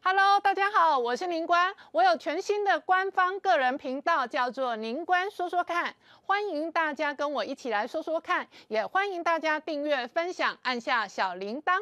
Hello，大家好，我是宁官，我有全新的官方个人频道，叫做宁官说说看，欢迎大家跟我一起来说说看，也欢迎大家订阅、分享，按下小铃铛。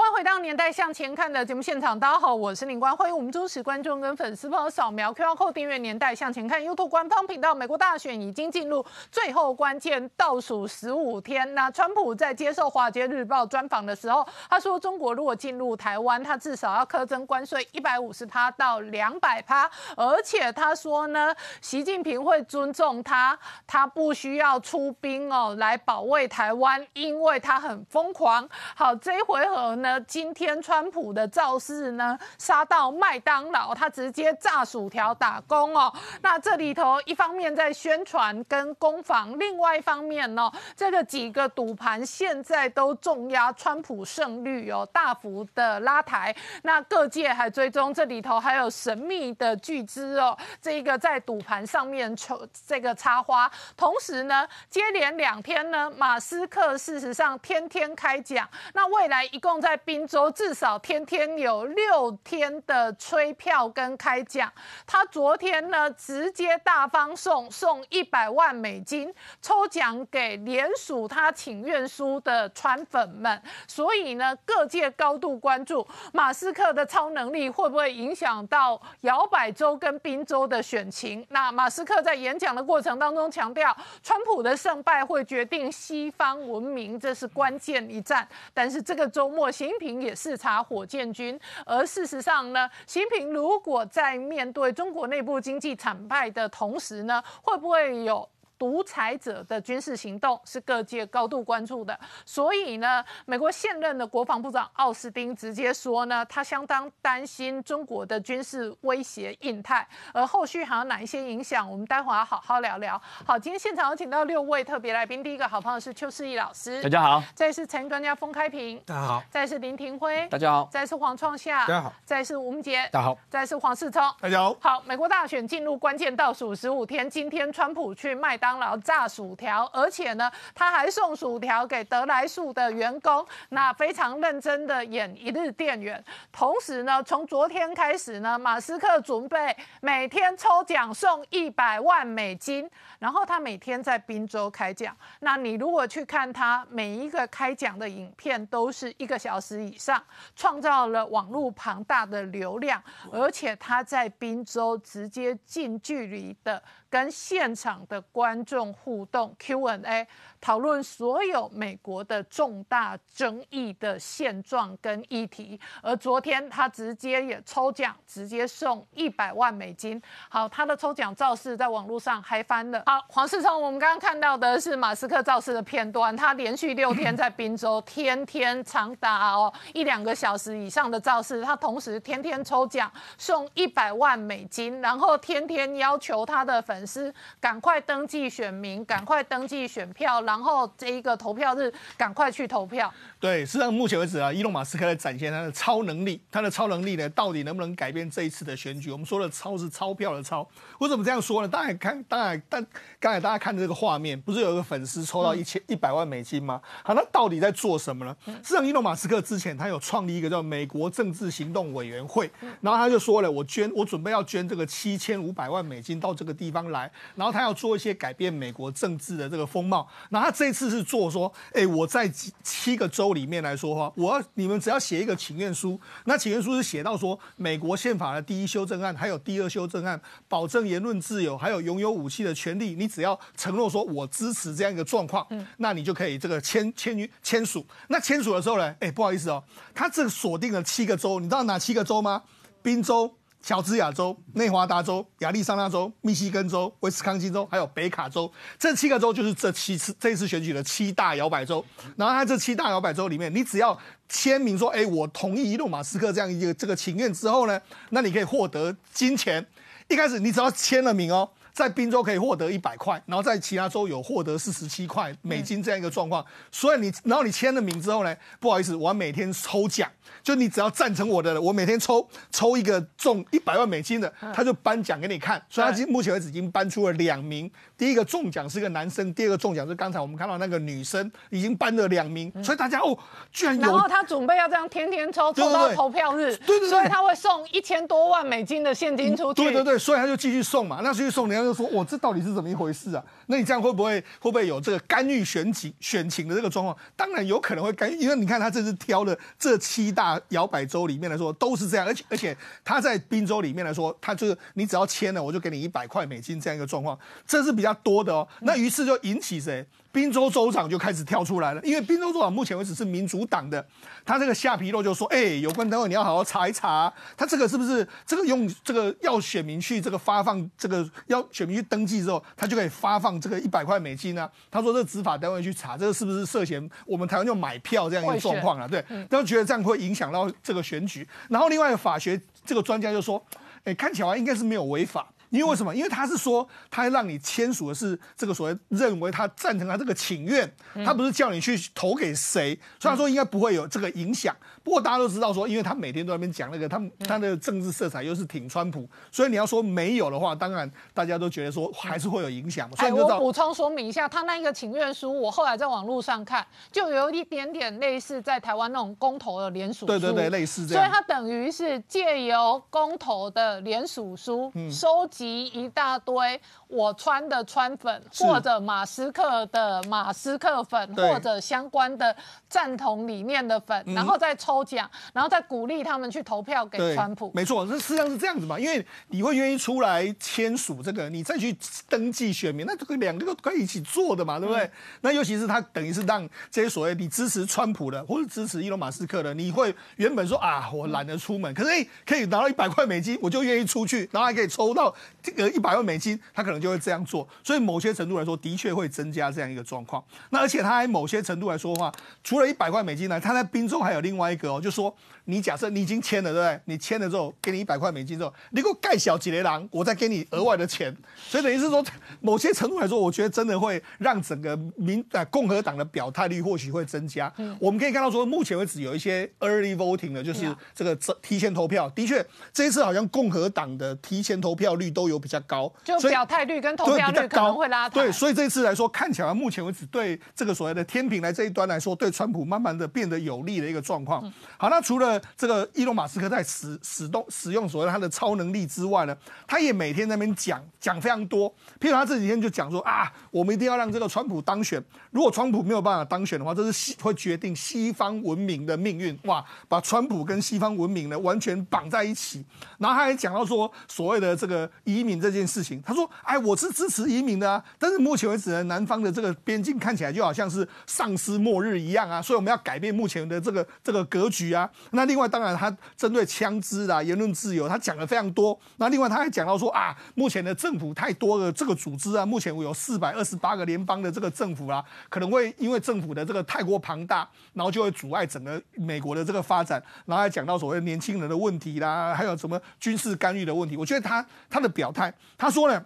欢迎回到《年代向前看》的节目现场，大家好，我是林官，欢迎我们忠实观众跟粉丝朋友扫描 QR Code 订阅《年代向前看》YouTube 官方频道。美国大选已经进入最后关键倒数十五天，那川普在接受《华尔街日报》专访的时候，他说中国如果进入台湾，他至少要苛征关税一百五十趴到两百趴，而且他说呢，习近平会尊重他，他不需要出兵哦来保卫台湾，因为他很疯狂。好，这一回合呢？今天川普的造势呢，杀到麦当劳，他直接炸薯条打工哦。那这里头一方面在宣传跟攻防，另外一方面呢，这个几个赌盘现在都重压川普胜率哦，大幅的拉抬。那各界还追踪这里头还有神秘的巨资哦，这个在赌盘上面抽这个插花。同时呢，接连两天呢，马斯克事实上天天开讲，那未来一共在在宾州至少天天有六天的催票跟开奖，他昨天呢直接大方送送一百万美金抽奖给联署他请愿书的川粉们，所以呢各界高度关注马斯克的超能力会不会影响到摇摆州跟宾州的选情。那马斯克在演讲的过程当中强调，川普的胜败会决定西方文明，这是关键一战。但是这个周末。习近平也视察火箭军，而事实上呢，习近平如果在面对中国内部经济惨败的同时呢，会不会有？独裁者的军事行动是各界高度关注的，所以呢，美国现任的国防部长奥斯汀直接说呢，他相当担心中国的军事威胁印太，而后续还有哪一些影响，我们待会儿好好聊聊。好，今天现场有请到六位特别来宾，第一个好朋友是邱世义老师，大家好；再是财经专家封开平，大家好；再是林庭辉，大家好；再是黄创夏，大家好；再是吴明杰，大家好；再是黄世聪，大家好。好，美国大选进入关键倒数十五天，今天川普去麦当劳。炸薯条，而且呢，他还送薯条给德来树的员工，那非常认真的演一日店员。同时呢，从昨天开始呢，马斯克准备每天抽奖送一百万美金，然后他每天在宾州开奖。那你如果去看他每一个开奖的影片，都是一个小时以上，创造了网络庞大的流量，而且他在宾州直接近距离的。跟现场的观众互动 Q&A，讨论所有美国的重大争议的现状跟议题。而昨天他直接也抽奖，直接送一百万美金。好，他的抽奖造势在网络上嗨翻了。好，黄世聪，我们刚刚看到的是马斯克造势的片段，他连续六天在宾州，天天长达哦一两个小时以上的造势，他同时天天抽奖送一百万美金，然后天天要求他的粉。粉丝赶快登记选民，赶快登记选票，然后这一个投票日赶快去投票。对，实际上目前为止啊，伊隆马斯克在展现他的超能力，他的超能力呢，到底能不能改变这一次的选举？我们说的“超”是钞票的“超”，我怎么这样说呢？当然看，当然，但刚才大家看这个画面，不是有一个粉丝抽到一千一百万美金吗？好，那到底在做什么呢？实际上，伊隆马斯克之前他有创立一个叫美国政治行动委员会，然后他就说了，我捐，我准备要捐这个七千五百万美金到这个地方。来，然后他要做一些改变美国政治的这个风貌。然后他这次是做说，哎，我在七七个州里面来说话，我要你们只要写一个请愿书。那请愿书是写到说，美国宪法的第一修正案，还有第二修正案，保证言论自由，还有拥有武器的权利。你只要承诺说我支持这样一个状况，嗯，那你就可以这个签签签署。那签署的时候呢，哎，不好意思哦，他这锁定了七个州，你知道哪七个州吗？宾州。乔治亚州、内华达州、亚利桑那州、密西根州、威斯康星州，还有北卡州，这七个州就是这七次这次选举的七大摇摆州。然后，它这七大摇摆州里面，你只要签名说：“哎，我同意伊隆马斯克这样一个这个情愿之后呢，那你可以获得金钱。一开始你只要签了名哦。”在宾州可以获得一百块，然后在其他州有获得四十七块美金这样一个状况。所以你，然后你签了名之后呢，不好意思，我要每天抽奖，就你只要赞成我的，我每天抽抽一个中一百万美金的，他就颁奖给你看。所以他今目前为止已经颁出了两名，第一个中奖是个男生，第二个中奖是刚才我们看到那个女生，已经颁了两名。所以大家哦，居然有。然后他准备要这样天天抽，抽到投票日，对对对，所以他会送一千多万美金的现金出去。对对对，所以他就继续送嘛，那继续送，人家就说，哇，这到底是怎么一回事啊？那你这样会不会会不会有这个干预选情选情的这个状况？当然有可能会干预，因为你看他这次挑的这七大摇摆州里面来说都是这样，而且而且他在宾州里面来说，他就是你只要签了，我就给你一百块美金这样一个状况，这是比较多的哦。那于是就引起谁？宾州州长就开始跳出来了，因为宾州州长目前为止是民主党的，他这个下皮肉就说：“哎，有关单位你要好好查一查，他这个是不是这个用这个要选民去这个发放这个要选民去登记之后，他就可以发放这个一百块美金呢？”他说：“这执法单位去查，这个是不是涉嫌我们台湾就买票这样一个状况啊？对，都觉得这样会影响到这个选举。然后另外法学这个专家就说：‘哎，看起来应该是没有违法。’因为为什么？因为他是说，他让你签署的是这个所谓认为他赞成他这个请愿，他不是叫你去投给谁，所以他说应该不会有这个影响。不过大家都知道说，因为他每天都在那边讲那个，他他的政治色彩又是挺川普，所以你要说没有的话，当然大家都觉得说还是会有影响。所以我补充说明一下，他那一个请愿书，我后来在网络上看，就有一点点类似在台湾那种公投的联署书，对对对，类似这样。所以他等于是借由公投的联署书收集一大堆我穿的川粉，或者马斯克的马斯克粉，或者相关的赞同理念的粉，然后再。抽奖，然后再鼓励他们去投票给川普。没错，这实际上是这样子嘛？因为你会愿意出来签署这个，你再去登记选民，那这个两个都可以一起做的嘛，对不对？那尤其是他等于是让这些所谓你支持川普的，或者支持伊隆马斯克的，你会原本说啊，我懒得出门，可是哎，可以拿到一百块美金，我就愿意出去，然后还可以抽到这个一百万美金，他可能就会这样做。所以某些程度来说，的确会增加这样一个状况。那而且他还某些程度来说的话，除了一百块美金呢，他在宾州还有另外一。个哦，就说你假设你已经签了，对不对？你签了之后，给你一百块美金之后，你给我盖小几雷狼，我再给你额外的钱。所以等于是说，某些程度来说，我觉得真的会让整个民呃共和党的表态率或许会增加。我们可以看到说，目前为止有一些 early voting 的，就是这个提前投票，的确这一次好像共和党的提前投票率都有比较高，就表态率跟投票率可能会拉对，所以这一次来说，看起来目前为止对这个所谓的天平来这一端来说，对川普慢慢的变得有利的一个状况。好，那除了这个伊隆马斯克在使使动使用所谓他的超能力之外呢，他也每天在那边讲讲非常多。譬如他这几天就讲说啊，我们一定要让这个川普当选。如果川普没有办法当选的话，这是西会决定西方文明的命运。哇，把川普跟西方文明呢完全绑在一起。然后他还讲到说，所谓的这个移民这件事情，他说，哎，我是支持移民的啊，但是目前为止呢，南方的这个边境看起来就好像是丧尸末日一样啊，所以我们要改变目前的这个这个格。局啊，那另外当然他针对枪支啊、言论自由，他讲的非常多。那另外他还讲到说啊，目前的政府太多了这个组织啊，目前有四百二十八个联邦的这个政府啊，可能会因为政府的这个太过庞大，然后就会阻碍整个美国的这个发展。然后还讲到所谓年轻人的问题啦，还有什么军事干预的问题。我觉得他他的表态，他说呢。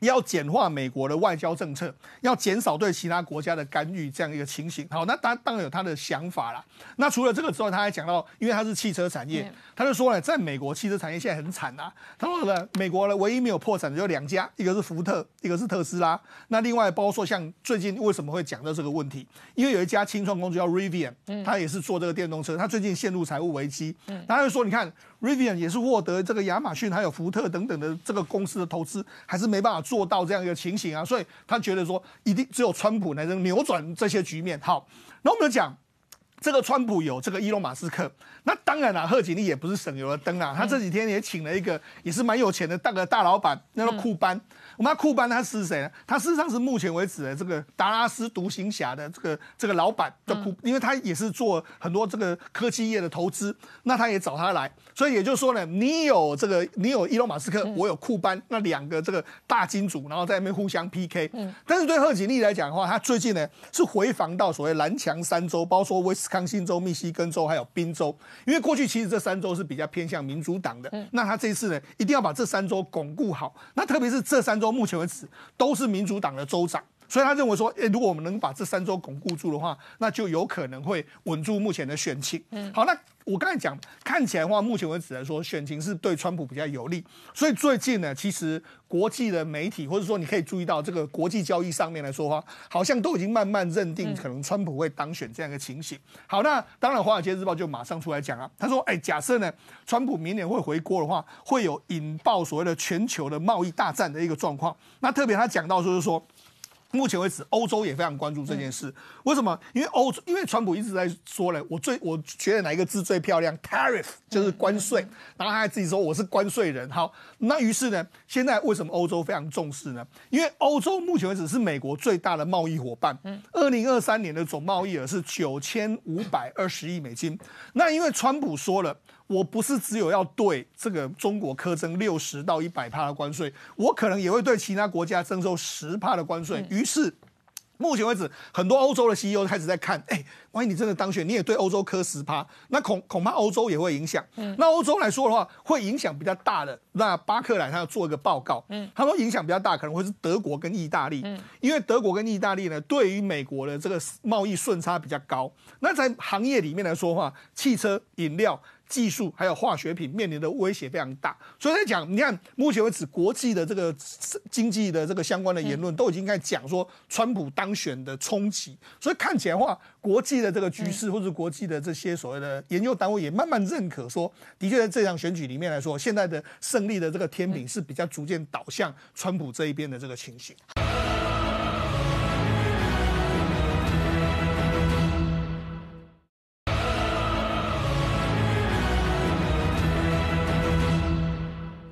要简化美国的外交政策，要减少对其他国家的干预，这样一个情形。好，那当当然有他的想法啦。那除了这个之外，他还讲到，因为他是汽车产业，他就说呢，在美国汽车产业现在很惨啊。他说呢，美国呢唯一没有破产的就两家，一个是福特，一个是特斯拉。那另外包括说像最近为什么会讲到这个问题？因为有一家清创公司叫 Rivian，他也是做这个电动车，他最近陷入财务危机。他就说，你看 Rivian 也是获得这个亚马逊还有福特等等的这个公司的投资，还是没办法。做到这样一个情形啊，所以他觉得说，一定只有川普才能扭转这些局面。好，那我们讲这个川普有这个伊隆马斯克，那当然了，贺锦丽也不是省油的灯啊，他这几天也请了一个也是蛮有钱的大个大老板，那个库班。我们库班他是谁呢？他事实上是目前为止的这个达拉斯独行侠的这个这个老板叫库，因为他也是做很多这个科技业的投资，那他也找他来，所以也就是说呢，你有这个你有伊隆马斯克，我有库班，那两个这个大金主，然后在那边互相 PK。嗯。但是对贺锦丽来讲的话，他最近呢是回防到所谓蓝墙三州，包括说威斯康星州、密西根州还有宾州。因为过去其实这三州是比较偏向民主党的，那他这一次呢，一定要把这三州巩固好。那特别是这三州目前为止都是民主党的州长。所以他认为说，诶，如果我们能把这三州巩固住的话，那就有可能会稳住目前的选情。嗯，好，那我刚才讲，看起来的话，目前为止来说，选情是对川普比较有利。所以最近呢，其实国际的媒体或者说你可以注意到这个国际交易上面来说话，好像都已经慢慢认定可能川普会当选这样一个情形。好，那当然，华尔街日报就马上出来讲啊，他说，哎，假设呢，川普明年会回国的话，会有引爆所谓的全球的贸易大战的一个状况。那特别他讲到就是说。目前为止，欧洲也非常关注这件事。为什么？因为欧洲，因为川普一直在说了，我最我觉得哪一个字最漂亮？tariff 就是关税。然后他还自己说我是关税人。好，那于是呢，现在为什么欧洲非常重视呢？因为欧洲目前为止是美国最大的贸易伙伴。嗯。二零二三年的总贸易额是九千五百二十亿美金。那因为川普说了。我不是只有要对这个中国苛征六十到一百帕的关税，我可能也会对其他国家征收十帕的关税。于是，目前为止，很多欧洲的 CEO 开始在看，哎，万一你真的当选，你也对欧洲苛十帕，那恐恐怕欧洲也会影响。那欧洲来说的话，会影响比较大的。那巴克莱他要做一个报告，他说影响比较大，可能会是德国跟意大利，因为德国跟意大利呢，对于美国的这个贸易顺差比较高。那在行业里面来说话，汽车、饮料。技术还有化学品面临的威胁非常大，所以在讲，你看目前为止国际的这个经济的这个相关的言论都已经在讲说川普当选的冲击，所以看起来话，国际的这个局势或者国际的这些所谓的研究单位也慢慢认可说，的确在这场选举里面来说，现在的胜利的这个天平是比较逐渐倒向川普这一边的这个情形。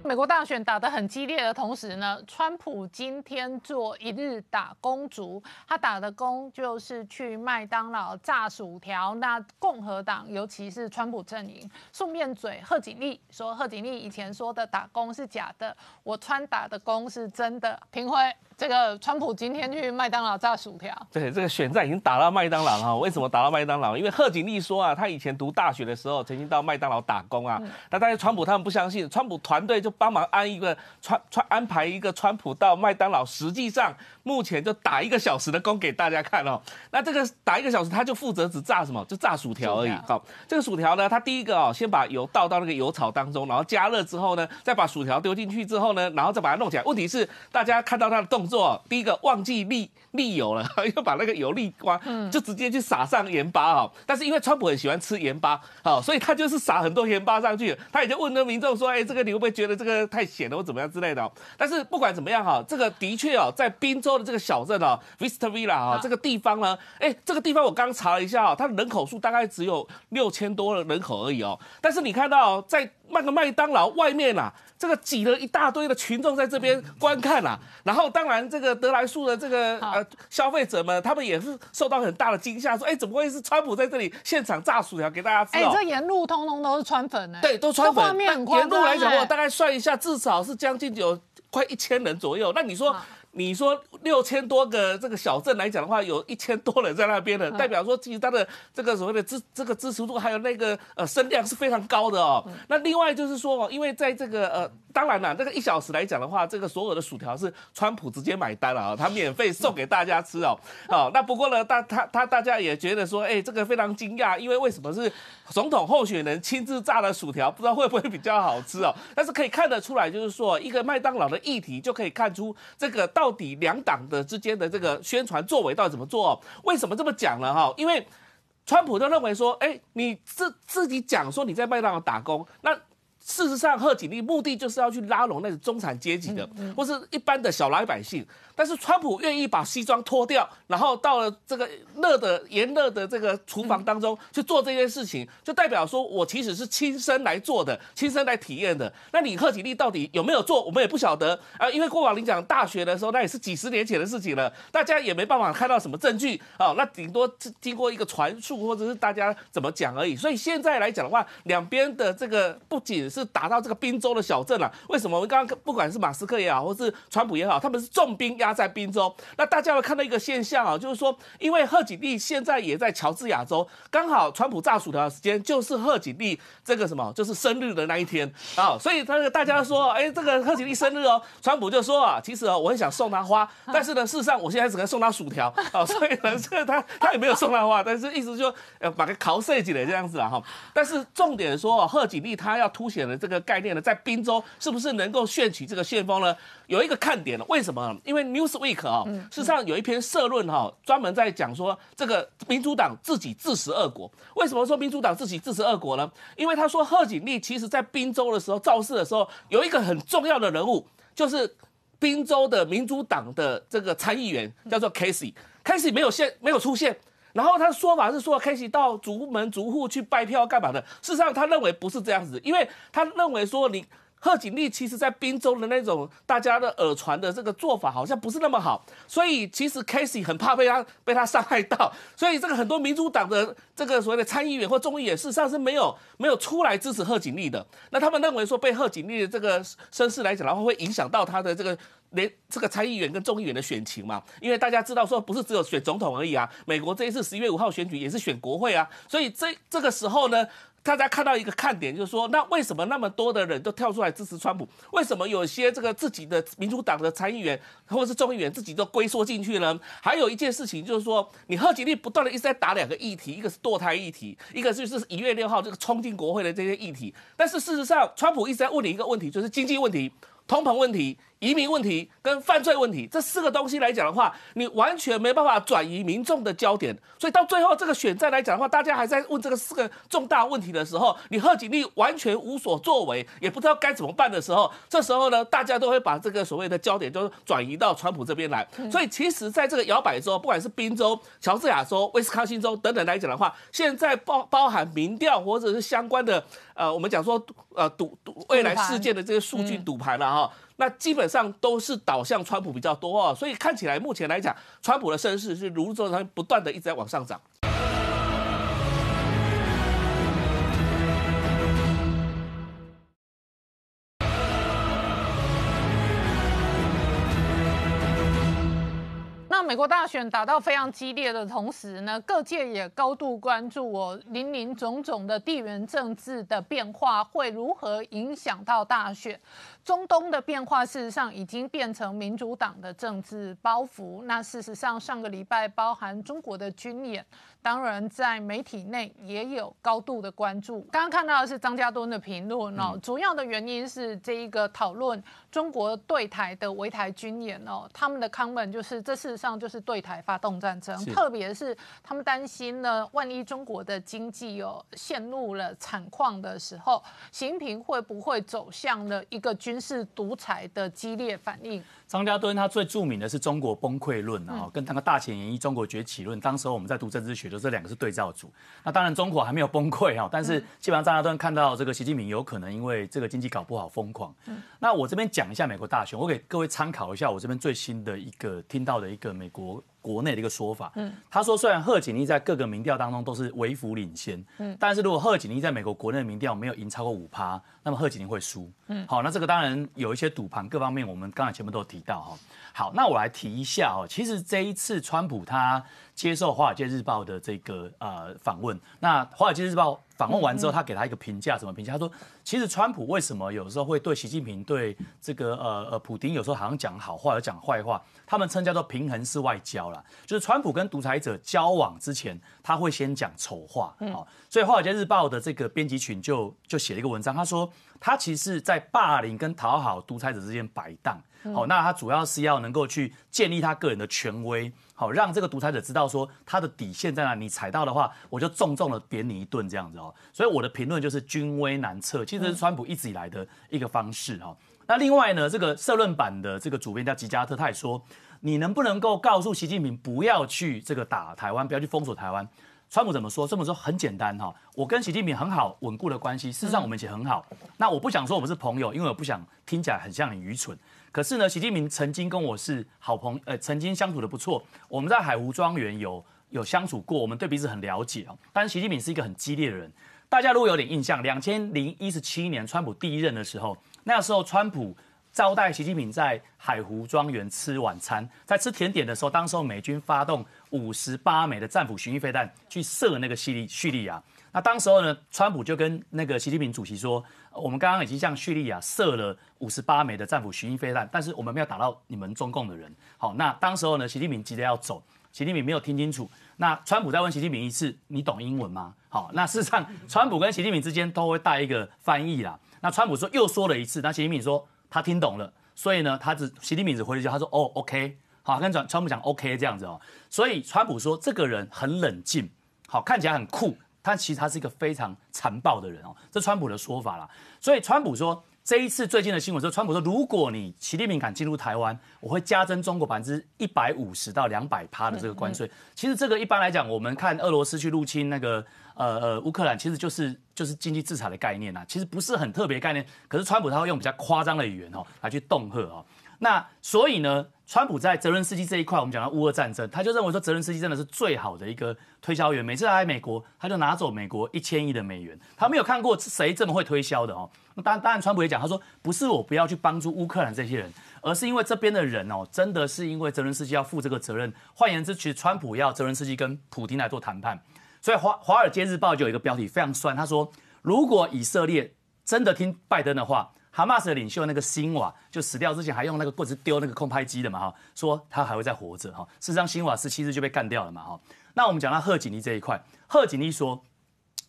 美国大选打得很激烈的同时呢，川普今天做一日打工族，他打的工就是去麦当劳炸薯条。那共和党，尤其是川普阵营，顺便嘴贺锦丽说，贺锦丽以前说的打工是假的，我川打的工是真的。平辉。这个川普今天去麦当劳炸薯条，对，这个选战已经打到麦当劳了哈。为什么打到麦当劳？因为贺锦丽说啊，他以前读大学的时候曾经到麦当劳打工啊。那但是川普他们不相信，川普团队就帮忙安一个川川安排一个川普到麦当劳，实际上目前就打一个小时的工给大家看哦。那这个打一个小时，他就负责只炸什么？就炸薯条而已。好，这个薯条呢，他第一个哦，先把油倒到那个油槽当中，然后加热之后呢，再把薯条丢进去之后呢，然后再把它弄起来。问题是大家看到他的动做第一个忘记沥沥油了，又把那个油沥光，就直接去撒上盐巴哈。但是因为川普很喜欢吃盐巴，好，所以他就是撒很多盐巴上去。他也就问那民众说：“哎，这个你会不会觉得这个太咸了，或怎么样之类的？”但是不管怎么样哈，这个的确哦，在宾州的这个小镇哦，Vista Villa 啊，这个地方呢，哎，这个地方我刚查了一下哦，它的人口数大概只有六千多的人口而已哦。但是你看到在卖个麦当劳外面啊。这个挤了一大堆的群众在这边观看啊，然后当然这个德莱树的这个呃消费者们，他们也是受到很大的惊吓，说哎怎么会是川普在这里现场炸薯条给大家吃？哎，这沿路通通都是川粉呢。对，都川粉。面很沿路来讲，我大概算一下，至少是将近有快一千人左右。那你说？你说六千多个这个小镇来讲的话，有一千多人在那边的，代表说其实他的这个所谓的支这个支持度还有那个呃声量是非常高的哦。那另外就是说，因为在这个呃，当然了，这个一小时来讲的话，这个所有的薯条是川普直接买单了啊，他免费送给大家吃哦。哦，那不过呢，大他他大家也觉得说，哎，这个非常惊讶，因为为什么是总统候选人亲自炸的薯条，不知道会不会比较好吃哦？但是可以看得出来，就是说一个麦当劳的议题就可以看出这个。到到底两党的之间的这个宣传作为到底怎么做？为什么这么讲呢？哈，因为川普都认为说，哎，你自自己讲说你在麦当劳打工，那事实上贺锦丽目的就是要去拉拢那个中产阶级的，或是一般的小老百姓。但是川普愿意把西装脱掉，然后到了这个热的炎热的这个厨房当中去做这件事情，就代表说我其实是亲身来做的，亲身来体验的。那你贺锦丽到底有没有做，我们也不晓得啊。因为过往你讲大学的时候，那也是几十年前的事情了，大家也没办法看到什么证据啊。那顶多是经过一个传述，或者是大家怎么讲而已。所以现在来讲的话，两边的这个不仅点是打到这个宾州的小镇了。为什么？我们刚刚不管是马斯克也好，或是川普也好，他们是重兵压在宾州。那大家会看到一个现象啊，就是说，因为贺锦丽现在也在乔治亚州，刚好川普炸薯条的时间就是贺锦丽这个什么，就是生日的那一天啊，所以他大家说，哎，这个贺锦丽生日哦，川普就说啊，其实哦，我很想送她花，但是呢，事实上我现在只能送她薯条啊，所以呢，这个他他也没有送她花，但是意思就呃把个考设计的这样子啊哈。但是重点说，贺锦丽她要凸显的这个概念呢，在宾州是不是能够炫起这个旋风呢？有一个看点了，为什么？因为 Newsweek 啊，事实上有一篇社论哈，专门在讲说这个民主党自己自食恶果。为什么说民主党自己自食恶果呢？因为他说贺锦丽其实在宾州的时候造势的时候，有一个很重要的人物，就是宾州的民主党的这个参议员叫做 Casey，Casey 没有现没有出现。然后他的说法是说开始到逐门逐户去拜票干嘛的？事实上他认为不是这样子，因为他认为说你。贺锦丽其实，在滨州的那种大家的耳传的这个做法，好像不是那么好，所以其实 Casey 很怕被他被他伤害到，所以这个很多民主党的这个所谓的参议员或众议员，事实上是没有没有出来支持贺锦丽的。那他们认为说，被贺锦丽的这个声势来讲的话，会影响到他的这个连这个参议员跟众议员的选情嘛？因为大家知道说，不是只有选总统而已啊，美国这一次十一月五号选举也是选国会啊，所以这这个时候呢。大家看到一个看点，就是说，那为什么那么多的人都跳出来支持川普？为什么有些这个自己的民主党的参议员或者是众议员自己都龟缩进去呢？还有一件事情就是说，你贺锦丽不断的一直在打两个议题，一个是堕胎议题，一个就是一月六号这个冲进国会的这些议题。但是事实上，川普一直在问你一个问题，就是经济问题。通膨问题、移民问题跟犯罪问题这四个东西来讲的话，你完全没办法转移民众的焦点。所以到最后这个选战来讲的话，大家还在问这个四个重大问题的时候，你贺锦丽完全无所作为，也不知道该怎么办的时候，这时候呢，大家都会把这个所谓的焦点就转移到川普这边来。所以其实在这个摇摆州，不管是宾州、乔治亚州、威斯康星州等等来讲的话，现在包包含民调或者是相关的。呃，我们讲说，呃，赌赌未来事件的这些数据赌盘了哈，那基本上都是导向川普比较多哦，所以看起来目前来讲，川普的声势是如坐上不断的一直在往上涨。美国大选打到非常激烈的同时呢，各界也高度关注我林林总总的地缘政治的变化会如何影响到大选。中东的变化事实上已经变成民主党的政治包袱。那事实上上个礼拜包含中国的军演。当然，在媒体内也有高度的关注。刚刚看到的是张家敦的评论哦，主要的原因是这一个讨论中国对台的围台军演哦，他们的 comment 就是这事实上就是对台发动战争，特别是他们担心呢，万一中国的经济哦陷入了惨况的时候，习近平会不会走向了一个军事独裁的激烈反应？张家敦他最著名的是中国崩溃论啊，跟那个大前研一中国崛起论，当时候我们在读政治学的这两个是对照组。那当然中国还没有崩溃哈，但是基本上张家敦看到这个习近平有可能因为这个经济搞不好疯狂。那我这边讲一下美国大选，我给各位参考一下我这边最新的一个听到的一个美国。国内的一个说法，嗯，他说虽然贺锦丽在各个民调当中都是微幅领先，嗯，但是如果贺锦丽在美国国内的民调没有赢超过五趴，那么贺锦丽会输，嗯，好，那这个当然有一些赌盘各方面，我们刚才前面都有提到哈。好，那我来提一下哦，其实这一次川普他接受《华尔街日报》的这个呃访问，那《华尔街日报》访问完之后，他给他一个评价，什么评价？他说，其实川普为什么有时候会对习近平、对这个呃呃普京有时候好像讲好话，有讲坏话？他们称叫做平衡式外交啦，就是川普跟独裁者交往之前，他会先讲丑话，好，所以《华尔街日报》的这个编辑群就就写了一个文章，他说他其实在霸凌跟讨好独裁者之间摆荡。好，那他主要是要能够去建立他个人的权威，好让这个独裁者知道说他的底线在哪，你踩到的话，我就重重的扁你一顿这样子哦。所以我的评论就是军威难测，其实是川普一直以来的一个方式哈。那另外呢，这个社论版的这个主编叫吉加特，他也说，你能不能够告诉习近平不要去这个打台湾，不要去封锁台湾？川普怎么说？这么说很简单哈，我跟习近平很好稳固的关系，事实上我们以前很好。那我不想说我们是朋友，因为我不想听起来很像很愚蠢。可是呢，习近平曾经跟我是好朋，呃，曾经相处的不错。我们在海湖庄园有有相处过，我们对彼此很了解哦。但是习近平是一个很激烈的人，大家如果有点印象，两千零一十七年川普第一任的时候，那时候川普招待习近平在海湖庄园吃晚餐，在吃甜点的时候，当时候美军发动五十八枚的战斧巡弋飞弹去射那个叙利叙利亚。那当时候呢，川普就跟那个习近平主席说，我们刚刚已经向叙利亚射了五十八枚的战斧巡弋飞弹，但是我们没有打到你们中共的人。好，那当时候呢，习近平急着要走，习近平没有听清楚。那川普再问习近平一次，你懂英文吗？好，那事实上，川普跟习近平之间都会带一个翻译啦。那川普说又说了一次，那习近平说他听懂了，所以呢，他只习近平只回了一句，他说哦，OK，好，跟川川普讲 OK 这样子哦。所以川普说这个人很冷静，好，看起来很酷。但其实他是一个非常残暴的人哦，这川普的说法啦。所以川普说，这一次最近的新闻说，川普说，如果你习近平敢进入台湾，我会加征中国百分之一百五十到两百趴的这个关税。其实这个一般来讲，我们看俄罗斯去入侵那个呃呃乌克兰，其实就是就是经济制裁的概念啊，其实不是很特别概念。可是川普他会用比较夸张的语言哦来去恫吓哦。那所以呢，川普在泽伦斯基这一块，我们讲到乌俄战争，他就认为说泽伦斯基真的是最好的一个推销员。每次来美国，他就拿走美国一千亿的美元。他没有看过谁这么会推销的哦。那当然，当然，川普也讲，他说不是我不要去帮助乌克兰这些人，而是因为这边的人哦，真的是因为泽伦斯基要负这个责任。换言之，其实川普要泽伦斯基跟普京来做谈判。所以华华尔街日报就有一个标题非常酸，他说如果以色列真的听拜登的话。哈马斯的领袖那个辛瓦就死掉之前还用那个棍子丢那个空拍机的嘛哈，说他还会再活着哈。事实上，辛瓦十七日就被干掉了嘛哈。那我们讲到贺锦丽这一块，贺锦丽说，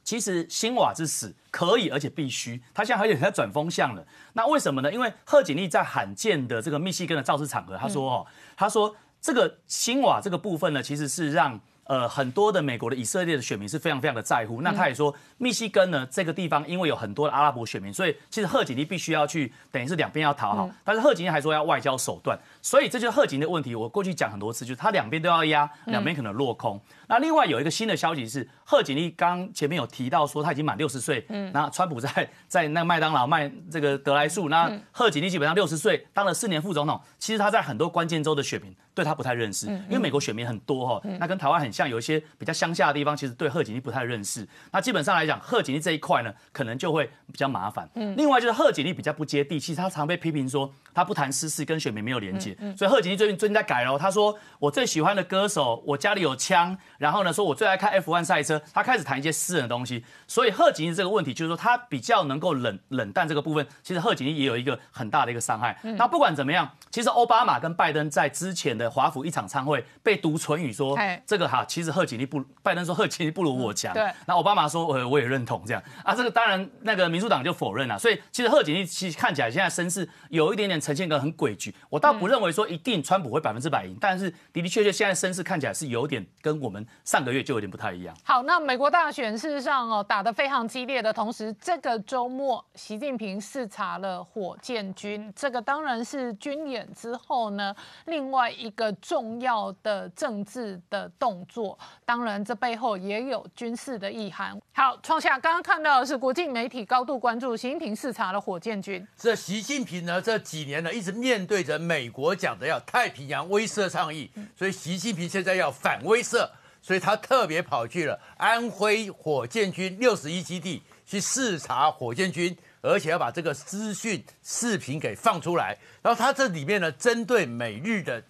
其实辛瓦之死可以而且必须，他现在有点在转风向了。那为什么呢？因为贺锦丽在罕见的这个密西根的造势场合，他说哦，他说这个辛瓦这个部分呢，其实是让。呃，很多的美国的以色列的选民是非常非常的在乎。那他也说，密西根呢这个地方，因为有很多的阿拉伯选民，所以其实贺锦丽必须要去，等于是两边要讨好。但是贺锦丽还说要外交手段，所以这就是贺锦丽的问题。我过去讲很多次，就是他两边都要压，两边可能落空。那另外有一个新的消息是，贺锦丽刚前面有提到说他已经满六十岁，嗯，那川普在在那个麦当劳卖这个德莱素，那贺锦丽基本上六十岁当了四年副总统，其实他在很多关键州的选民对他不太认识，因为美国选民很多哈，那跟台湾很像，有一些比较乡下的地方，其实对贺锦丽不太认识。那基本上来讲，贺锦丽这一块呢，可能就会比较麻烦。嗯，另外就是贺锦丽比较不接地气，他常被批评说他不谈私事，跟选民没有连接。嗯所以贺锦丽最近最近在改了，他说我最喜欢的歌手，我家里有枪。然后呢，说我最爱看 F1 赛车，他开始谈一些私人的东西。所以贺锦丽这个问题，就是说他比较能够冷冷淡这个部分，其实贺锦丽也有一个很大的一个伤害。那不管怎么样，其实奥巴马跟拜登在之前的华府一场参会被读唇语说，这个哈，其实贺锦丽不，拜登说贺锦丽不如我强。对。那奥巴马说，我我也认同这样啊，这个当然那个民主党就否认了。所以其实贺锦丽其实看起来现在声势有一点点呈现一个很诡谲。我倒不认为说一定川普会百分之百赢，但是的的确确现在声势看起来是有点跟我们。上个月就有点不太一样。好，那美国大选事实上哦打得非常激烈的同时，这个周末习近平视察了火箭军，这个当然是军演之后呢另外一个重要的政治的动作。当然，这背后也有军事的意涵。好，创下刚刚看到的是国际媒体高度关注习近平视察了火箭军。这习近平呢这几年呢一直面对着美国讲的要太平洋威慑倡议，所以习近平现在要反威慑。所以他特别跑去了安徽火箭军六十一基地去视察火箭军，而且要把这个资讯视频给放出来。然后他这里面呢，针对美日的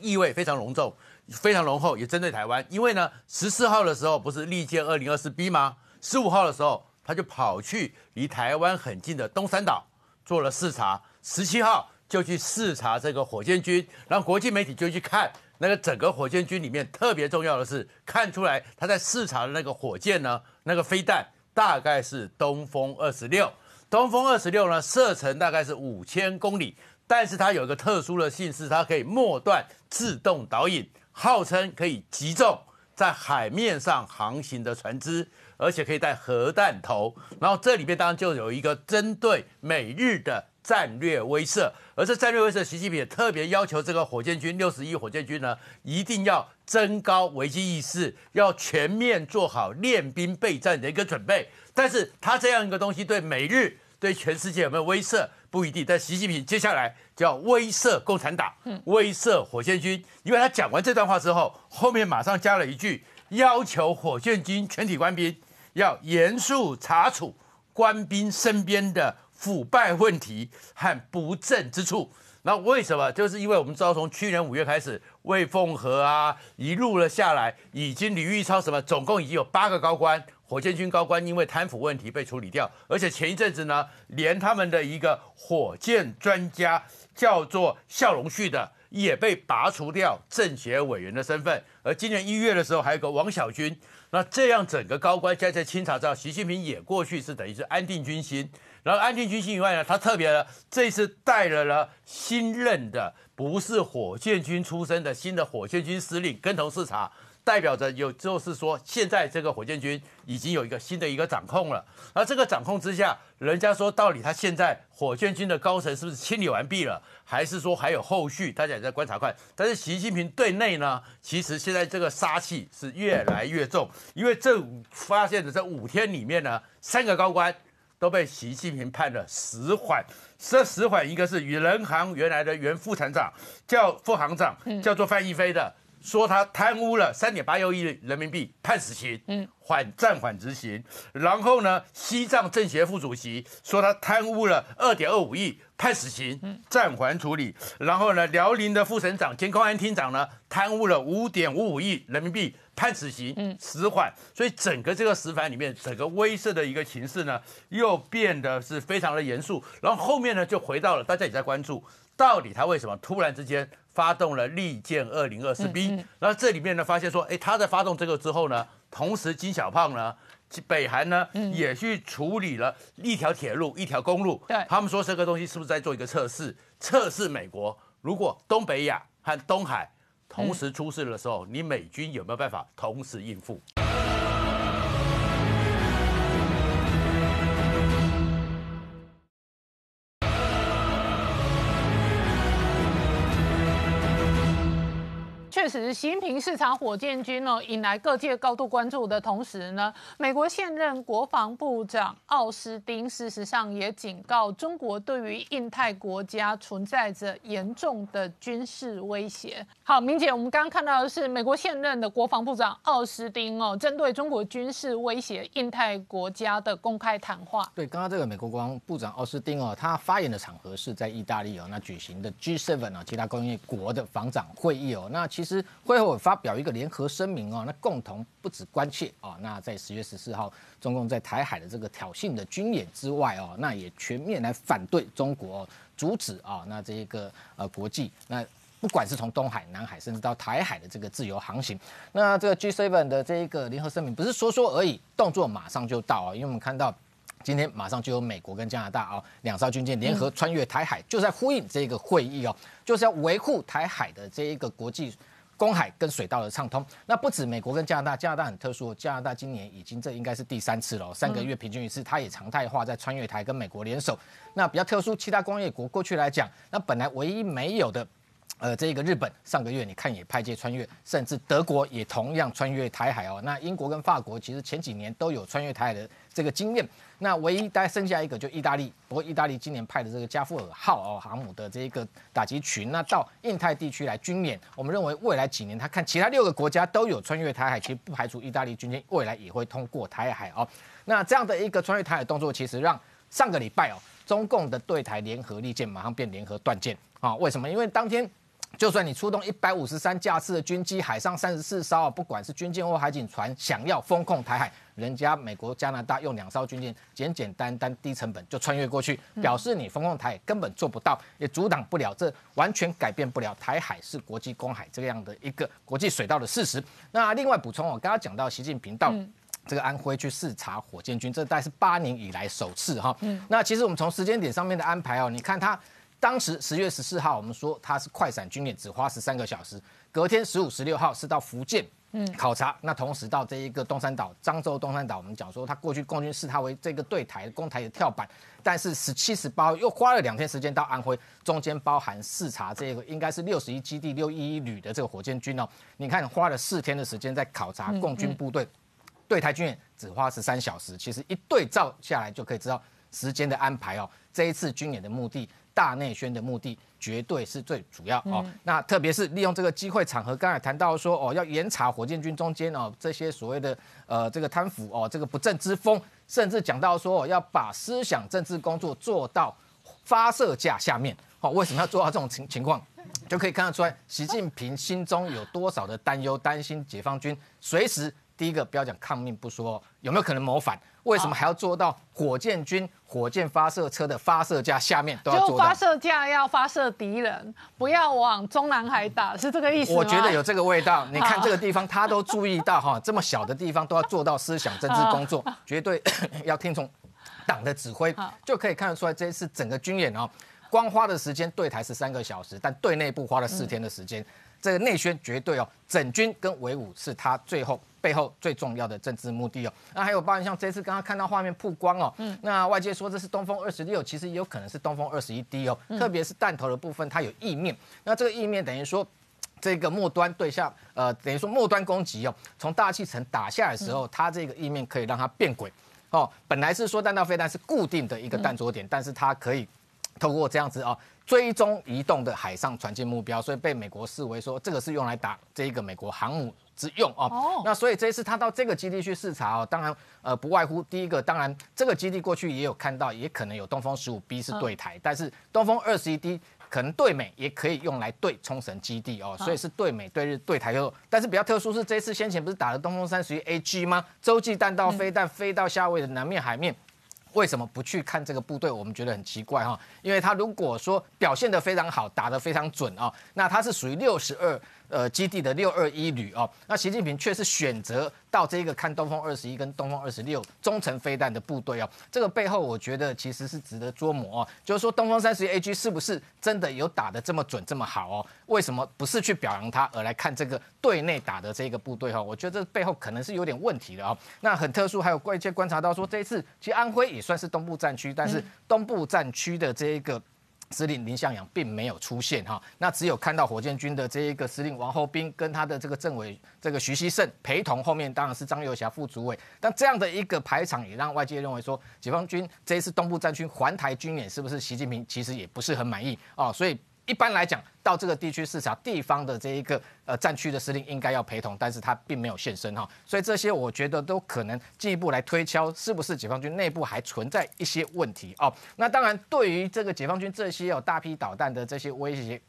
意味非常隆重、非常浓厚，也针对台湾。因为呢，十四号的时候不是历届二零二四 B 吗？十五号的时候他就跑去离台湾很近的东山岛做了视察，十七号就去视察这个火箭军，然后国际媒体就去看。那个整个火箭军里面特别重要的是，看出来他在视察的那个火箭呢，那个飞弹大概是东风二十六，东风二十六呢射程大概是五千公里，但是它有一个特殊的性是它可以末段自动导引，号称可以击中在海面上航行的船只，而且可以带核弹头。然后这里面当然就有一个针对美日的。战略威慑，而这战略威慑，习近平也特别要求这个火箭军六十一火箭军呢，一定要增高危机意识，要全面做好练兵备战的一个准备。但是他这样一个东西对美日、对全世界有没有威慑不一定。但习近平接下来就要威慑共产党，威慑火箭军，因为他讲完这段话之后，后面马上加了一句，要求火箭军全体官兵要严肃查处官兵身边的腐败问题和不正之处。那为什么？就是因为我们知道，从去年五月开始，魏凤和啊一路了下来，已经李玉超什么，总共已经有八个高官，火箭军高官因为贪腐问题被处理掉，而且前一阵子呢，连他们的一个火箭专家叫做笑容旭的。也被拔除掉政协委员的身份，而今年一月的时候，还有个王小军，那这样整个高官加在清查之后，习近平也过去是等于是安定军心，然后安定军心以外呢，他特别的这次带了了新任的不是火箭军出身的新的火箭军司令跟同视察。代表着有，就是说，现在这个火箭军已经有一个新的一个掌控了。而这个掌控之下，人家说到底，他现在火箭军的高层是不是清理完毕了，还是说还有后续？大家也在观察看。但是习近平对内呢，其实现在这个杀气是越来越重，因为这发现的这五天里面呢，三个高官都被习近平判了死缓。这死缓一个是与人行原来的原副厂长叫副行长，叫做范一飞的。说他贪污了三点八六亿人民币，判死刑，嗯，缓暂缓执行。然后呢，西藏政协副主席说他贪污了二点二五亿，判死刑，暂缓处理。然后呢，辽宁的副省长兼公安厅长呢，贪污了五点五五亿人民币，判死刑，嗯，死缓。所以整个这个死缓里面，整个威慑的一个形势呢，又变得是非常的严肃。然后后面呢，就回到了大家也在关注，到底他为什么突然之间？发动了利剑二零二四 B，然后这里面呢发现说，哎，他在发动这个之后呢，同时金小胖呢，北韩呢也去处理了一条铁路、一条公路。对，他们说这个东西是不是在做一个测试？测试美国如果东北亚和东海同时出事的时候，你美军有没有办法同时应付？确实，习近平视察火箭军呢，引来各界高度关注的同时呢，美国现任国防部长奥斯汀事实上也警告中国，对于印太国家存在着严重的军事威胁。好，明姐，我们刚刚看到的是美国现任的国防部长奥斯汀哦，针对中国军事威胁印太国家的公开谈话。对，刚刚这个美国国防部长奥斯汀哦，他发言的场合是在意大利哦，那举行的 G7 啊，其他工业国的防长会议哦，那其实。会后发表一个联合声明哦，那共同不止关切啊，那在十月十四号，中共在台海的这个挑衅的军演之外哦，那也全面来反对中国阻止啊，那这一个呃国际，那不管是从东海、南海，甚至到台海的这个自由航行，那这个 G7 的这一个联合声明不是说说而已，动作马上就到啊，因为我们看到今天马上就有美国跟加拿大啊两艘军舰联合穿越台海，就在呼应这个会议哦，就是要维护台海的这一个国际。公海跟水道的畅通，那不止美国跟加拿大，加拿大很特殊，加拿大今年已经这应该是第三次了，三个月平均一次，它也常态化在穿越台跟美国联手。那比较特殊，其他工业国过去来讲，那本来唯一没有的，呃，这个日本上个月你看也派舰穿越，甚至德国也同样穿越台海哦。那英国跟法国其实前几年都有穿越台海的这个经验。那唯一大概剩下一个就意大利，不过意大利今年派的这个加夫尔号哦航母的这一个打击群，那到印太地区来军演，我们认为未来几年他看其他六个国家都有穿越台海，其实不排除意大利军舰未来也会通过台海哦。那这样的一个穿越台海动作，其实让上个礼拜哦中共的对台联合利剑马上变联合断剑啊？为什么？因为当天。就算你出动一百五十三架次的军机，海上三十四艘，不管是军舰或海警船，想要封控台海，人家美国、加拿大用两艘军舰，简简单单、低成本就穿越过去，表示你封控台海根本做不到，也阻挡不了，这完全改变不了台海是国际公海这样的一个国际水道的事实。那另外补充，我刚刚讲到习近平到这个安徽去视察火箭军，这大概是八年以来首次哈。那其实我们从时间点上面的安排哦，你看他。当时十月十四号，我们说它是快闪军演，只花十三个小时。隔天十五、十六号是到福建，嗯，考察。那同时到这一个东山岛，漳州东山岛，我们讲说他过去共军视他为这个对台攻台的跳板。但是十七、十八又花了两天时间到安徽，中间包含视察这个应该是六十一基地六一一旅的这个火箭军哦。你看花了四天的时间在考察共军部队，对台军演只花十三小时。其实一对照下来就可以知道时间的安排哦。这一次军演的目的。大内宣的目的，绝对是最主要哦。那特别是利用这个机会场合，刚才谈到说哦，要严查火箭军中间哦这些所谓的呃这个贪腐哦，这个不正之风，甚至讲到说哦要把思想政治工作做到发射架下面。哦，为什么要做到这种情情况？就可以看得出来，习近平心中有多少的担忧，担心解放军随时第一个不要讲抗命不说，有没有可能谋反？为什么还要做到火箭军火箭发射车的发射架下面都要做到？就发射架要发射敌人，不要往中南海打，是这个意思我觉得有这个味道。你看这个地方，他都注意到哈，这么小的地方都要做到思想政治工作，绝对 要听从党的指挥，就可以看得出来，这一次整个军演哦。光花的时间对台是三个小时，但对内部花了四天的时间。这个内宣绝对哦，整军跟维武是他最后背后最重要的政治目的哦。那还有包含像这次刚刚看到画面曝光哦，嗯，那外界说这是东风二十六，其实也有可能是东风二十一 D 哦，特别是弹头的部分它有翼面，那这个翼面等于说这个末端对象呃，等于说末端攻击哦，从大气层打下来的时候，它这个翼面可以让它变轨哦。本来是说弹道飞弹是固定的一个弹着点，但是它可以。透过这样子啊，追踪移动的海上船舰目标，所以被美国视为说这个是用来打这一个美国航母之用哦。那所以这一次他到这个基地去视察哦，当然呃不外乎第一个，当然这个基地过去也有看到，也可能有东风十五 B 是对台，但是东风二十一 D 可能对美也可以用来对冲绳基地哦，所以是对美对日对台用。但是比较特殊是这次先前不是打了东风三十一 AG 吗？洲际弹道飞弹飞到夏威夷的南面海面。为什么不去看这个部队？我们觉得很奇怪哈，因为他如果说表现得非常好，打得非常准啊，那他是属于六十二。呃，基地的六二一旅哦，那习近平却是选择到这个看东风二十一跟东风二十六中程飞弹的部队哦，这个背后我觉得其实是值得琢磨哦，就是说东风三十一 AG 是不是真的有打的这么准这么好哦？为什么不是去表扬他，而来看这个对内打的这个部队哈？我觉得这背后可能是有点问题的哦。那很特殊，还有外界观察到说，这一次其实安徽也算是东部战区，但是东部战区的这一个。司令林向阳并没有出现哈，那只有看到火箭军的这一个司令王厚斌跟他的这个政委这个徐锡胜陪同，后面当然是张友侠副主委。但这样的一个排场也让外界认为说，解放军这一次东部战区环台军演是不是习近平其实也不是很满意啊？所以。一般来讲，到这个地区视察，地方的这一个呃战区的司令应该要陪同，但是他并没有现身哈，所以这些我觉得都可能进一步来推敲，是不是解放军内部还存在一些问题哦？那当然，对于这个解放军这些有大批导弹的这些威胁。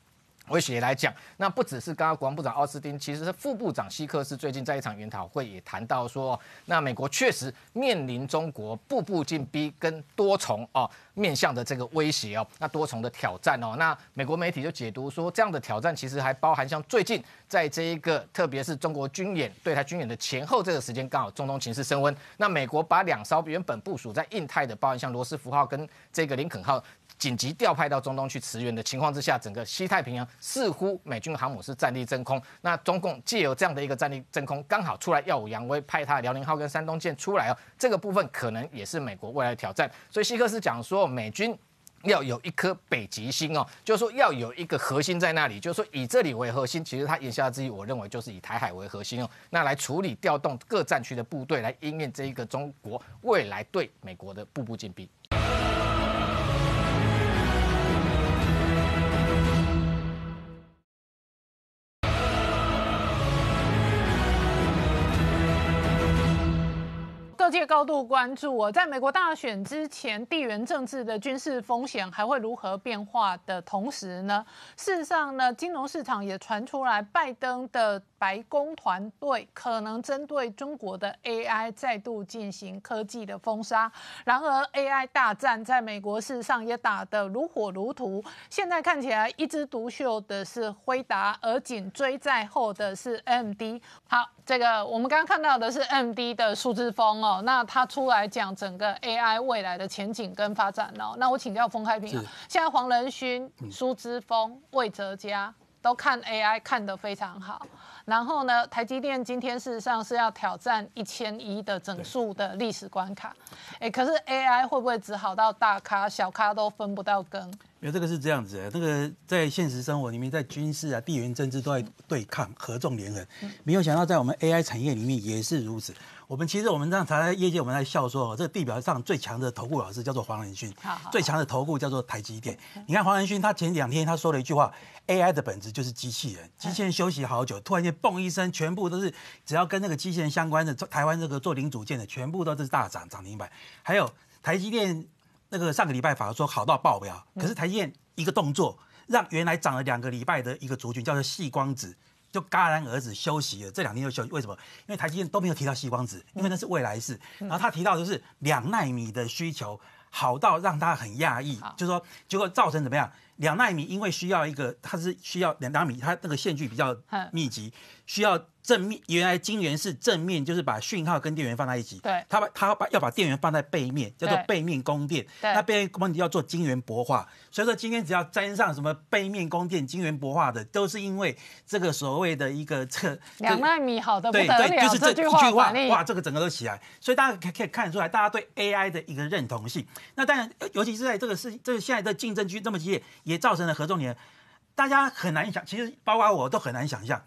威胁来讲，那不只是刚刚国防部长奥斯汀，其实是副部长希克斯最近在一场研讨会也谈到说，那美国确实面临中国步步进逼跟多重哦面向的这个威胁哦，那多重的挑战哦，那美国媒体就解读说，这样的挑战其实还包含像最近在这一个，特别是中国军演对台军演的前后这个时间，刚好中东情势升温，那美国把两艘原本部署在印太的，包含像罗斯福号跟这个林肯号。紧急调派到中东去驰援的情况之下，整个西太平洋似乎美军航母是战力真空。那中共借由这样的一个战力真空，刚好出来耀武扬威，派他辽宁号跟山东舰出来哦，这个部分可能也是美国未来的挑战。所以希克斯讲说，美军要有一颗北极星哦，就是说要有一个核心在那里，就是说以这里为核心。其实他言下之意，我认为就是以台海为核心哦，那来处理调动各战区的部队，来应验这一个中国未来对美国的步步进逼。界高度关注我，在美国大选之前，地缘政治的军事风险还会如何变化的同时呢？事实上呢，金融市场也传出来，拜登的白宫团队可能针对中国的 AI 再度进行科技的封杀。然而，AI 大战在美国事实上也打得如火如荼。现在看起来一枝独秀的是辉达，而紧追在后的是 MD。好，这个我们刚刚看到的是 MD 的数字峰哦。那他出来讲整个 AI 未来的前景跟发展哦，那我请教封开平啊，现在黄仁勋、苏之峰、魏哲嘉都看 AI 看得非常好，然后呢，台积电今天事实上是要挑战一千一的整数的历史关卡，哎，可是 AI 会不会只好到大咖，小咖都分不到羹？没有这个是这样子的，那个在现实生活里面，在军事啊、地缘政治都在对抗、合纵连横。没有想到在我们 AI 产业里面也是如此。我们其实我们这样常在业界我们在笑说，这个地表上最强的投顾老师叫做黄仁勋，最强的投顾叫做台积电。你看黄仁勋他前两天他说了一句话：AI 的本质就是机器人，机器人休息好久，突然间嘣一声，全部都是只要跟那个机器人相关的，台湾这个做零组件的，全部都是大涨涨停板。还有台积电那个上个礼拜反而说好到爆表，可是台积电一个动作，让原来涨了两个礼拜的一个族群叫做细光子。就戛然而止休息了，这两天就休息，为什么？因为台积电都没有提到西光子，因为那是未来式。然后他提到就是两纳米的需求好到让他很讶异，就是说结果造成怎么样？两纳米因为需要一个，它是需要两纳米，它那个线距比较密集，需要。正面原来晶圆是正面，就是把讯号跟电源放在一起。对，它把它把要把电源放在背面，叫做背面供电。对，那背面供电要做晶圆薄化，所以说今天只要沾上什么背面供电、晶圆薄化的，都是因为这个所谓的一个测 两纳米好的不得了。对对，就是这句话，哇，这个整个都起来。所以大家可可以看出来，大家对 AI 的一个认同性。那当然，尤其是在这个事，这个现在的竞争区这么激烈，也造成了合纵连，大家很难想，其实包括我都很难想象。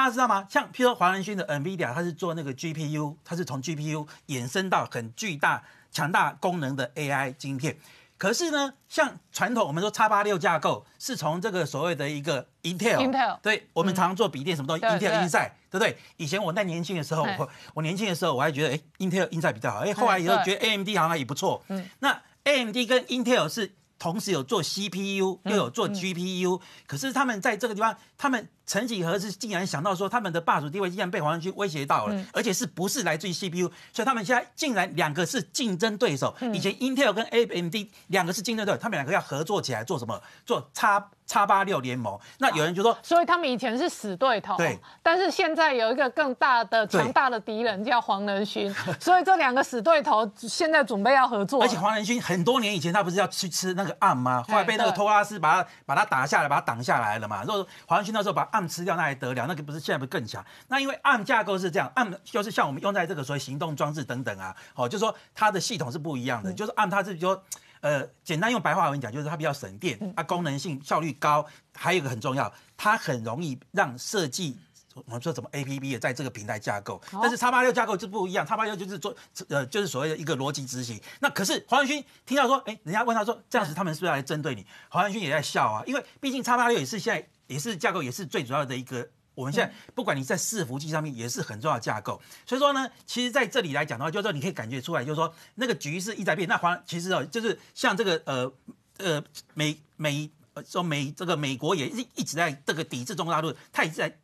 大家知道吗？像譬如说华仁勋的 NVIDIA，它是做那个 GPU，它是从 GPU 衍生到很巨大、强大功能的 AI 晶片。可是呢，像传统我们说叉八六架构是从这个所谓的一个 Intel，对，我们常常做笔电什么东西，Intel Inside，对不对？以前我在年轻的时候，我我年轻的时候我还觉得，哎，Intel Inside 比较好，哎，后来以后觉得 AMD 好像也不错。嗯，那 AMD 跟 Intel 是同时有做 CPU，又有做 GPU，可是他们在这个地方，他们。曾几何时，竟然想到说他们的霸主地位竟然被黄仁勋威胁到了，而且是不是来自于 CPU？所以他们现在竟然两个是竞争对手。以前 Intel 跟 AMD 两个是竞争对手，他们两个要合作起来做什么？做叉叉八六联盟。那有人就说，所以他们以前是死对头。对。但是现在有一个更大的、强大的敌人叫黄仁勋，所以这两个死对头现在准备要合作。而且黄仁勋很多年以前他不是要去吃那个暗吗？后来被那个托拉斯把他把他打下来，把他挡下来了嘛。如果黄仁勋那时候把暗吃掉，那还得了？那个不是现在不是更强？那因为 ARM 架构是这样，ARM 就是像我们用在这个所谓行动装置等等啊，哦，就是说它的系统是不一样的。就是 ARM 它是说，呃，简单用白话文讲，就是它比较省电，它功能性效率高，还有一个很重要，它很容易让设计我们说什么 APP 也在这个平台架构。但是叉八六架构就不一样，叉八六就是做呃就是所谓的一个逻辑执行。那可是黄仁勋听到说，哎，人家问他说这样子他们是不是来针对你？黄仁勋也在笑啊，因为毕竟叉八六也是现在。也是架构，也是最主要的一个。我们现在不管你在伺服器上面，也是很重要的架构。所以说呢，其实在这里来讲的话，就是说你可以感觉出来，就是说那个局势一直在变。那黄其实哦，就是像这个呃呃美美说美这个美国也一一直在这个抵制中国大陆，他也在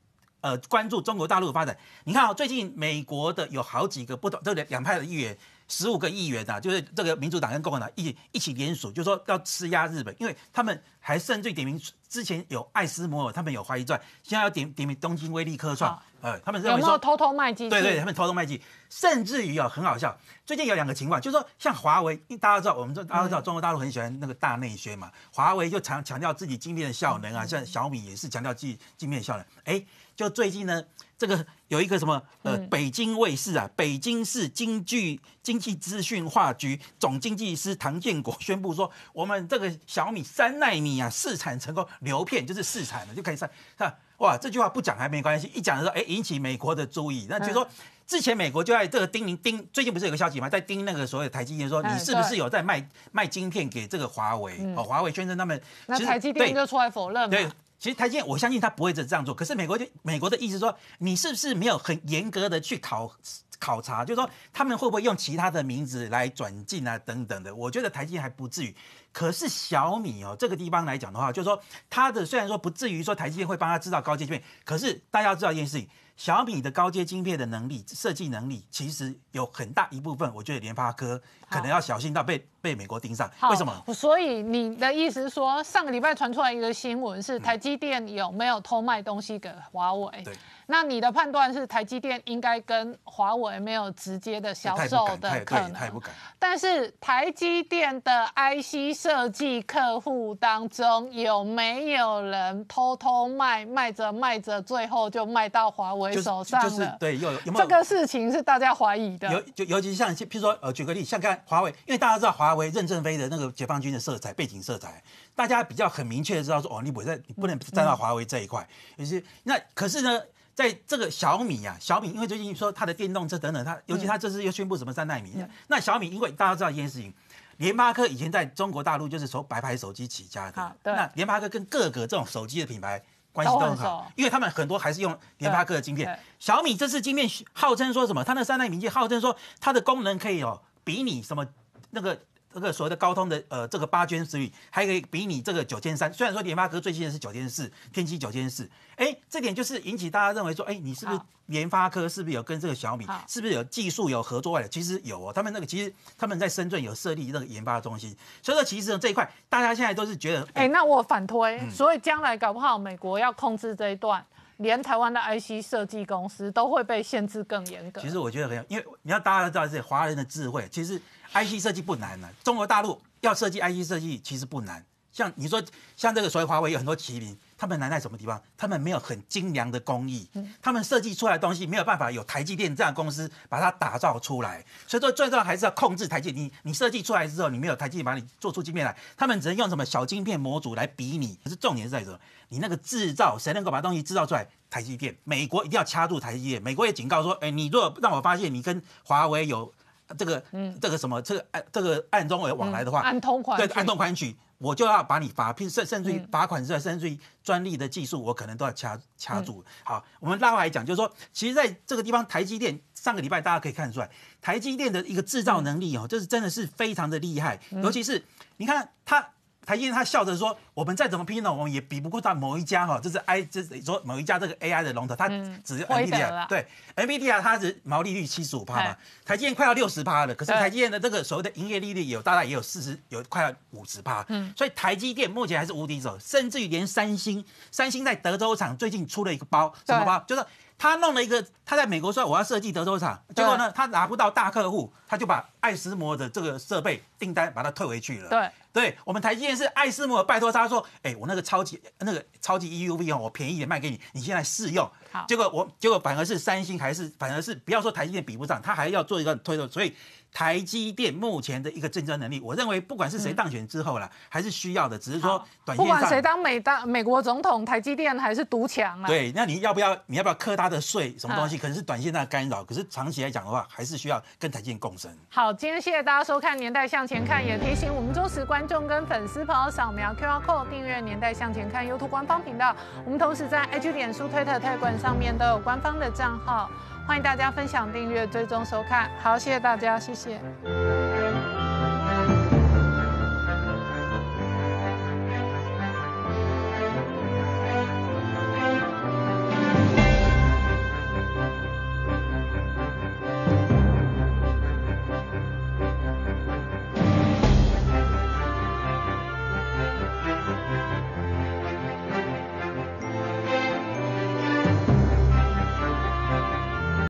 呃关注中国大陆的发展。你看啊，最近美国的有好几个不同这两两派的议员。十五个议员呐，就是这个民主党跟共和党一一起联署，就说要施压日本，因为他们还甚至点名之前有艾斯摩尔，他们有怀疑传，现在要点点名东京威力科创，呃，他们认为说偷偷卖机，对对，他们偷偷卖机，甚至于啊很好笑，最近有两个情况，就是说像华为，大家知道，我们这大家知道中国大陆很喜欢那个大内宣嘛，华为就强强调自己晶片的效能啊，像小米也是强调自己晶片效能，哎，就最近呢。这个有一个什么呃，北京卫视啊，北京市经济经济资讯化局总经济师唐建国宣布说，我们这个小米三纳米啊试产成功，流片就是试产了，就可以上。看哇，这句话不讲还没关系，一讲的时候，哎，引起美国的注意。那就说之前美国就在这个叮咛叮，最近不是有个消息吗？在叮那个所谓台积电说，你是不是有在卖卖晶片给这个华为？哦，华为宣称他们，那台积电就出来否认对。其实台积电，我相信他不会这这样做。可是美国就美国的意思说，你是不是没有很严格的去考考察？就是说他们会不会用其他的名字来转进啊等等的？我觉得台积电还不至于。可是小米哦，这个地方来讲的话，就是说它的虽然说不至于说台积电会帮它制造高阶晶片，可是大家要知道一件事情。小米的高阶晶片的能力、设计能力，其实有很大一部分，我觉得联发科可能要小心到被被美国盯上。为什么？所以你的意思是说，上个礼拜传出来一个新闻，是台积电有没有偷卖东西给华为？对。那你的判断是台积电应该跟华为没有直接的销售的可能，太不敢。但是台积电的 IC 设计客户当中有没有人偷偷卖，卖着卖着，最后就卖到华为手上了？对，有有没有这个事情是大家怀疑的？尤就尤其是像譬如说呃，举个例，像看华为，因为大家知道华为任正非的那个解放军的色彩背景色彩，大家比较很明确的知道说哦，你不在，你不能站到华为这一块。有些那可是呢，在这个小米呀，小米因为最近说它的电动车等等，它尤其它这次又宣布什么三纳米，那小米因为大家知道一件事情，联发科以前在中国大陆就是从白牌手机起家的，那联发科跟各个这种手机的品牌关系都很好，因为他们很多还是用联发科的晶片。小米这次晶片号称说什么？它那三纳米号称说它的功能可以哦，比你什么那个。这个所谓的高通的呃，这个八圈时域还可以比你这个九千三。虽然说联发科最新的是九千四，天玑九千四，哎，这点就是引起大家认为说，哎，你是不是联发科是不是有跟这个小米是不是有技术有合作的？其实有哦，他们那个其实他们在深圳有设立那个研发中心，所以说其实这一块大家现在都是觉得，哎，那我反推，所以将来搞不好美国要控制这一段，连台湾的 IC 设计公司都会被限制更严格。其实我觉得很有，因为你要大家知道这华人的智慧，其实。IC 设计不难呢，中国大陆要设计 IC 设计其实不难。像你说，像这个所谓华为有很多麒麟，他们难在什么地方？他们没有很精良的工艺，他们设计出来的东西没有办法有台积电这样公司把它打造出来。所以说，最重要还是要控制台积。你你设计出来之后，你没有台积电把你做出晶片来，他们只能用什么小晶片模组来比你。可是重点是在什么？你那个制造，谁能够把东西制造出来？台积电，美国一定要掐住台积电。美国也警告说，哎，你如果让我发现你跟华为有。这个，嗯，这个什么，这个暗，这个暗中有往来的话，暗通款，对，暗通款曲，我就要把你罚，甚甚至于罚款之外，甚至于专利的技术，我可能都要掐掐住。好，我们拉回来讲，就是说，其实在这个地方，台积电上个礼拜大家可以看出来，台积电的一个制造能力哦，就是真的是非常的厉害，尤其是你看它。台积电他笑着说：“我们再怎么拼呢，我们也比不过他某一家哈，就是 I，就是说某一家这个 AI 的龙头，它只 NVIDIA 对 NVIDIA 它是毛利率七十五趴嘛，台积电快要六十趴了。可是台积电的这个所谓的营业利率有大概也有四十，有快要五十趴。嗯，所以台积电目前还是无敌手，甚至于连三星，三星在德州厂最近出了一个包，什么包？就是他弄了一个，他在美国说我要设计德州厂，结果呢，他拿不到大客户，他就把爱斯摩的这个设备订单把它退回去了。对。对我们台积电是爱斯摩拜托他说，哎，我那个超级那个超级 EUV 哦，我便宜点卖给你，你现在试用。好，结果我结果反而是三星还是反而是不要说台积电比不上，他还要做一个推动，所以。台积电目前的一个竞争能力，我认为不管是谁当选之后了，还是需要的，只是说短线。不管谁当美当美国总统，台积电还是独强啊。对，那你要不要你要不要克他的税？什么东西可能是短线上的干扰，可是长期来讲的话，还是需要跟台积电共生。好，今天谢谢大家收看《年代向前看》，也提醒我们忠实观众跟粉丝朋友扫描 QR Code 订阅《年代向前看》YouTube 官方频道。我们同时在 IG、脸书、推特、泰管上面都有官方的账号，欢迎大家分享、订阅、追踪收看。好，谢谢大家，谢谢。